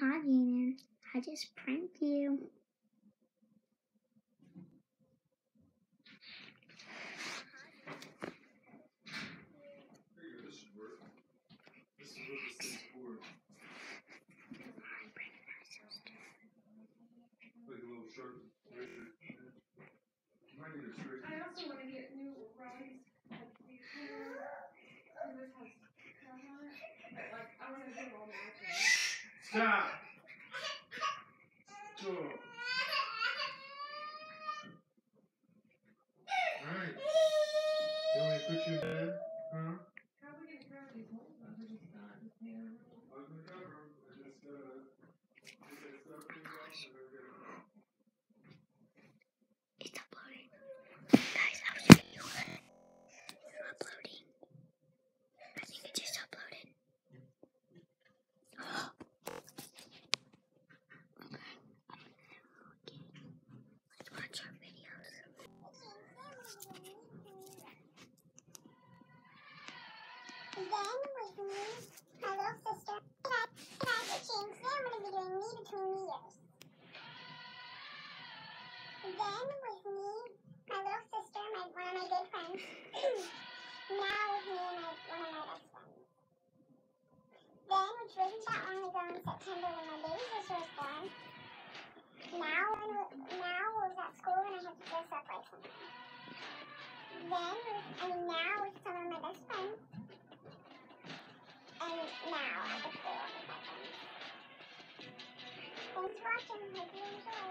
Hi, Jaden. I just pranked you. This should work. This is what this is for. Like a little sharp razor. You might need a straight. I also want to get new Stop! Go. Alright. You want me to put you in bed? Huh? Watch our videos. Then with me, my little sister, and I, and I get changed. Then I'm going to be doing me between the ears. Then with me, my little sister, my, one of my good friends. now with me and my, one of my best friends. Then, which wasn't that long ago in September Then, I mean, now with some of my best friends and now the pool with my friends. Thanks for watching. Hope you enjoyed.